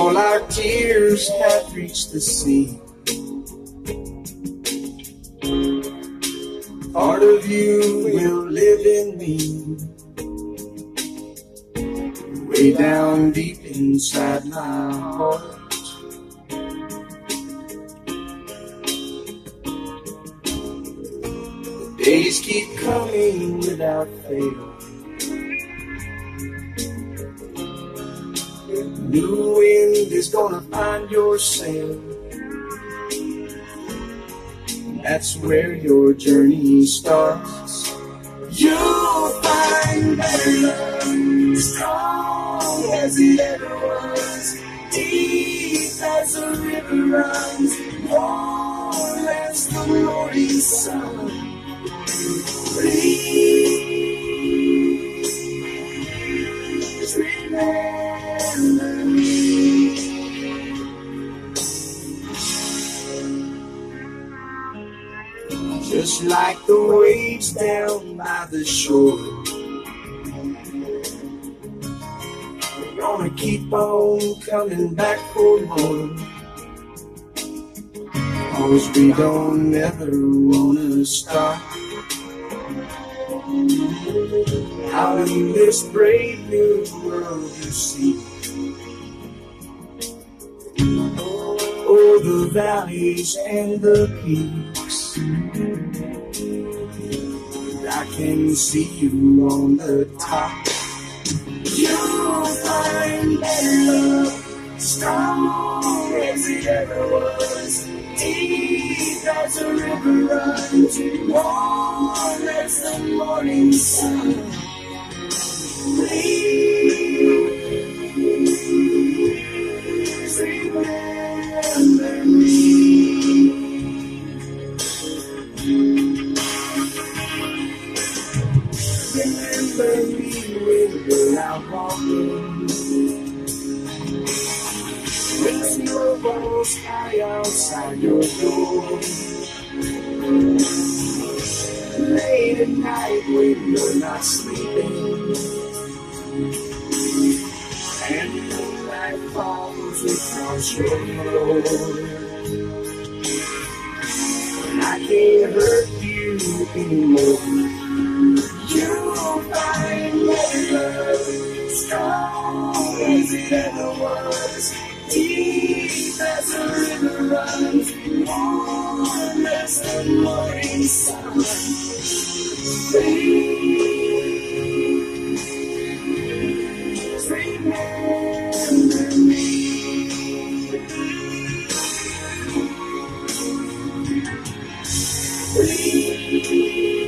All our tears have reached the sea. Part of you will live in me. Way down deep inside my heart. Days keep coming without fail. New wind is gonna find your sail. That's where your journey starts. You'll find better love, strong as it ever was, deep as a river runs, warm as the morning sun. Please remember Just like the waves down by the shore. We're gonna keep on coming back for more. Cause we don't ever wanna stop. Out in this brave new world you see. Oh, the valleys and the peaks. I can see you on the top. You'll find better love, strong as it ever was, deep as a river runs, warm as the morning sun. Remember me when you're out walking. When snowballs high outside your door. Late at night when you're not sleeping. And the night falls across your floor. Can't you anymore. You'll find love, strong as it ever was, deep as a river runs, warm as the morning sun. free.